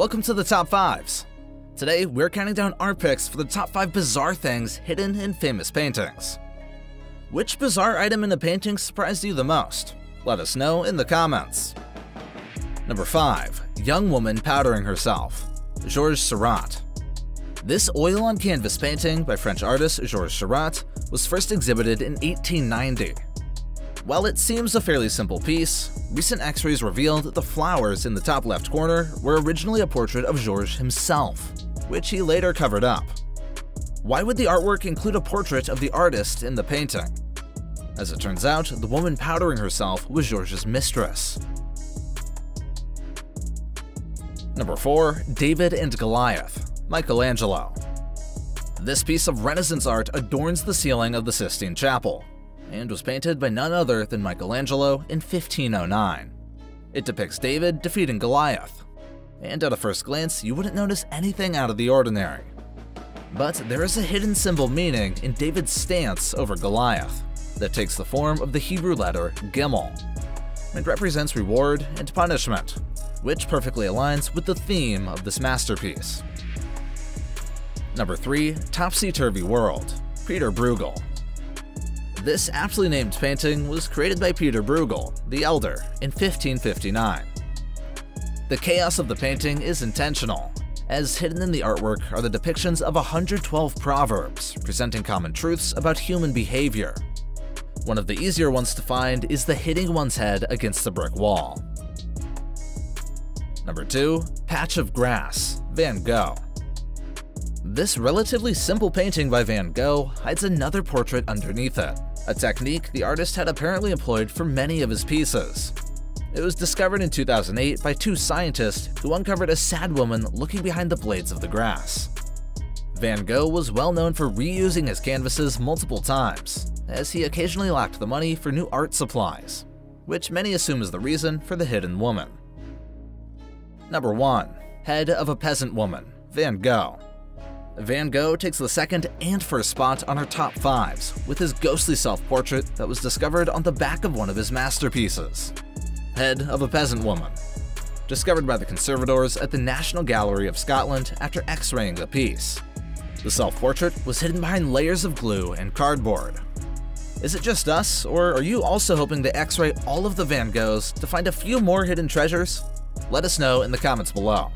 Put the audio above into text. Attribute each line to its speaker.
Speaker 1: Welcome to the Top 5s. Today, we're counting down our picks for the top 5 bizarre things hidden in famous paintings. Which bizarre item in a painting surprised you the most? Let us know in the comments. Number 5. Young woman powdering herself. Georges Seurat. This oil on canvas painting by French artist Georges Seurat was first exhibited in 1890. While it seems a fairly simple piece, recent x-rays revealed that the flowers in the top left corner were originally a portrait of Georges himself, which he later covered up. Why would the artwork include a portrait of the artist in the painting? As it turns out, the woman powdering herself was Georges' mistress. Number 4. David and Goliath Michelangelo This piece of Renaissance art adorns the ceiling of the Sistine Chapel, and was painted by none other than Michelangelo in 1509. It depicts David defeating Goliath, and at a first glance, you wouldn't notice anything out of the ordinary. But there is a hidden symbol meaning in David's stance over Goliath that takes the form of the Hebrew letter Gimel. It represents reward and punishment, which perfectly aligns with the theme of this masterpiece. Number 3. Topsy-Turvy World Peter Bruegel this aptly named painting was created by Peter Bruegel, the Elder, in 1559. The chaos of the painting is intentional, as hidden in the artwork are the depictions of 112 proverbs presenting common truths about human behavior. One of the easier ones to find is the hitting one's head against the brick wall. Number 2. Patch of Grass, Van Gogh. This relatively simple painting by Van Gogh hides another portrait underneath it a technique the artist had apparently employed for many of his pieces. It was discovered in 2008 by two scientists who uncovered a sad woman looking behind the blades of the grass. Van Gogh was well known for reusing his canvases multiple times, as he occasionally lacked the money for new art supplies, which many assume is the reason for the hidden woman. Number 1. Head of a Peasant Woman, Van Gogh. Van Gogh takes the second and first spot on our top fives, with his ghostly self-portrait that was discovered on the back of one of his masterpieces. Head of a Peasant Woman. Discovered by the conservators at the National Gallery of Scotland after x-raying the piece. The self-portrait was hidden behind layers of glue and cardboard. Is it just us, or are you also hoping to x-ray all of the Van Goghs to find a few more hidden treasures? Let us know in the comments below.